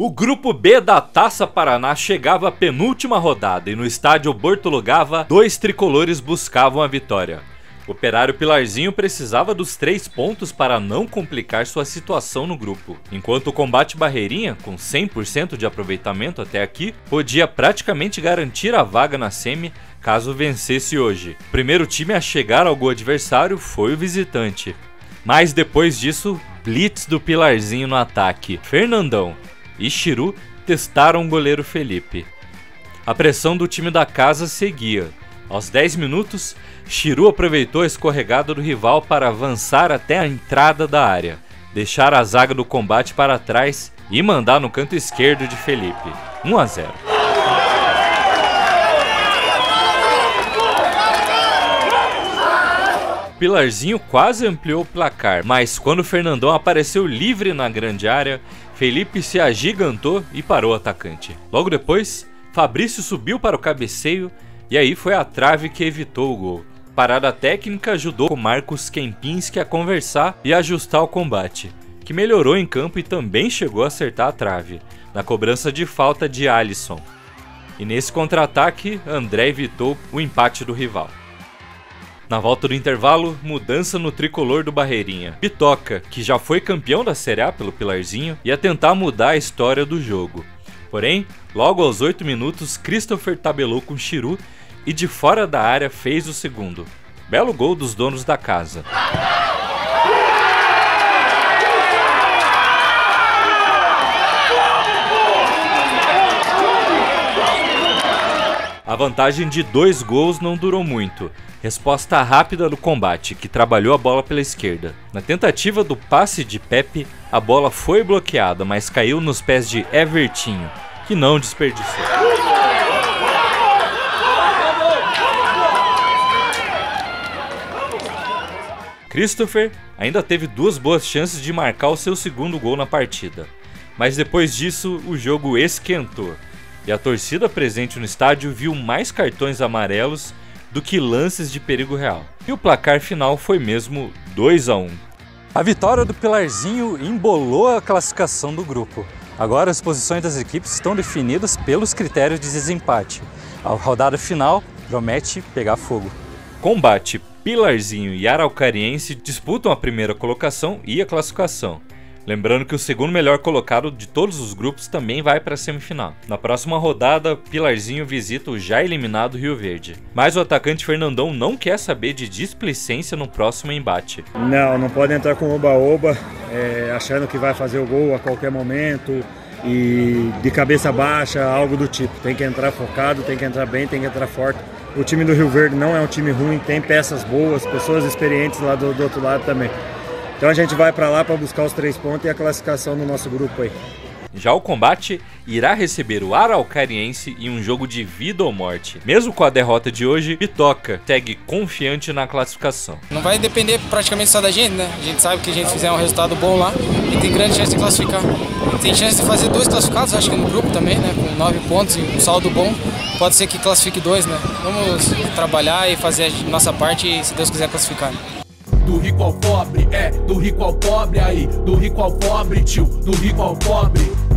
O grupo B da Taça Paraná chegava à penúltima rodada e no estádio Bortolugava, dois tricolores buscavam a vitória. O operário Pilarzinho precisava dos três pontos para não complicar sua situação no grupo, enquanto o combate Barreirinha, com 100% de aproveitamento até aqui, podia praticamente garantir a vaga na semi caso vencesse hoje. O primeiro time a chegar ao gol adversário foi o visitante. Mas depois disso, blitz do Pilarzinho no ataque. Fernandão, e Chiru testaram o goleiro Felipe. A pressão do time da casa seguia. Aos 10 minutos, Chiru aproveitou a escorregada do rival para avançar até a entrada da área, deixar a zaga do combate para trás e mandar no canto esquerdo de Felipe. 1 a 0. Pilarzinho quase ampliou o placar, mas quando Fernandão apareceu livre na grande área, Felipe se agigantou e parou o atacante. Logo depois, Fabrício subiu para o cabeceio e aí foi a trave que evitou o gol. Parada técnica ajudou Marcos Kempinski a conversar e ajustar o combate, que melhorou em campo e também chegou a acertar a trave, na cobrança de falta de Alisson. E nesse contra-ataque, André evitou o empate do rival. Na volta do intervalo, mudança no tricolor do Barreirinha. Pitoca, que já foi campeão da Série A pelo Pilarzinho, ia tentar mudar a história do jogo. Porém, logo aos 8 minutos, Christopher tabelou com Chiru e de fora da área fez o segundo. Belo gol dos donos da casa. Vantagem de dois gols não durou muito. Resposta rápida do combate, que trabalhou a bola pela esquerda. Na tentativa do passe de Pepe, a bola foi bloqueada, mas caiu nos pés de Evertinho, que não desperdiçou. Christopher ainda teve duas boas chances de marcar o seu segundo gol na partida, mas depois disso o jogo esquentou e a torcida presente no estádio viu mais cartões amarelos do que lances de perigo real. E o placar final foi mesmo 2 a 1. A vitória do Pilarzinho embolou a classificação do grupo. Agora as posições das equipes estão definidas pelos critérios de desempate. A rodada final promete pegar fogo. Combate Pilarzinho e Araucariense disputam a primeira colocação e a classificação. Lembrando que o segundo melhor colocado de todos os grupos também vai para a semifinal. Na próxima rodada, Pilarzinho visita o já eliminado Rio Verde. Mas o atacante Fernandão não quer saber de displicência no próximo embate. Não, não pode entrar com oba-oba, é, achando que vai fazer o gol a qualquer momento e de cabeça baixa, algo do tipo. Tem que entrar focado, tem que entrar bem, tem que entrar forte. O time do Rio Verde não é um time ruim, tem peças boas, pessoas experientes lá do, do outro lado também. Então a gente vai para lá para buscar os três pontos e a classificação no nosso grupo aí. Já o combate irá receber o Araucariense em um jogo de vida ou morte. Mesmo com a derrota de hoje, Pitoca segue confiante na classificação. Não vai depender praticamente só da gente, né? A gente sabe que a gente fizer um resultado bom lá e tem grande chance de classificar. Tem chance de fazer dois classificados, acho que no grupo também, né? Com nove pontos e um saldo bom. Pode ser que classifique dois, né? Vamos trabalhar e fazer a nossa parte e, se Deus quiser, classificar. Do rico ao pobre, é, do rico ao pobre aí, do rico ao pobre, tio, do rico ao pobre.